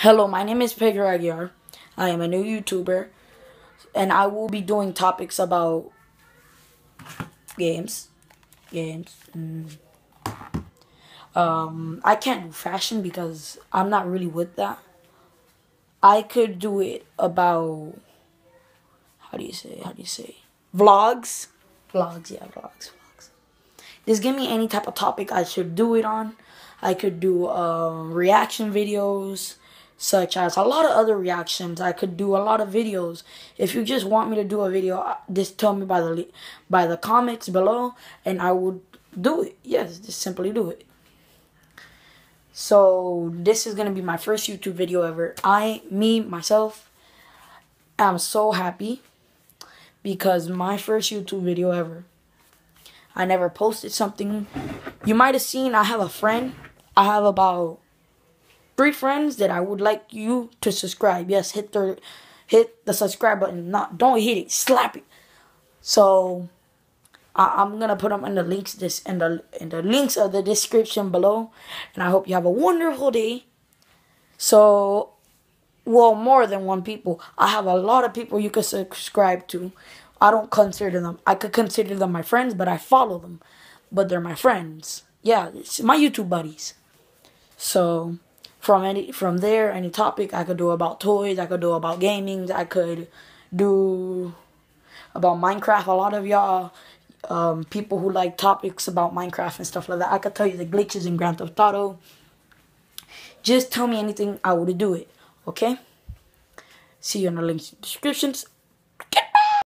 Hello, my name is Pedro Aguiar. I am a new YouTuber, and I will be doing topics about games. Games. Mm. Um, I can't do fashion because I'm not really with that. I could do it about how do you say? How do you say? Vlogs. Vlogs, yeah, vlogs, vlogs. Just give me any type of topic I should do it on. I could do uh, reaction videos such as a lot of other reactions. I could do a lot of videos. If you just want me to do a video, uh, just tell me by the by the comments below, and I would do it. Yes, just simply do it. So this is gonna be my first YouTube video ever. I, me, myself, am so happy because my first YouTube video ever. I never posted something. You might have seen I have a friend. I have about three friends that I would like you to subscribe. Yes, hit the hit the subscribe button. Not don't hit it, slap it. So I, am gonna put them in the links this in the in the links of the description below. And I hope you have a wonderful day. So well more than one people. I have a lot of people you can subscribe to. I don't consider them. I could consider them my friends, but I follow them. But they're my friends. Yeah, it's my YouTube buddies. So from any from there any topic i could do about toys i could do about gaming i could do about minecraft. A lot of y'all um, people who like topics about minecraft and stuff like that i could tell you the glitches in grand theft auto. Just tell me anything i would do it okay? See you in the links in the descriptions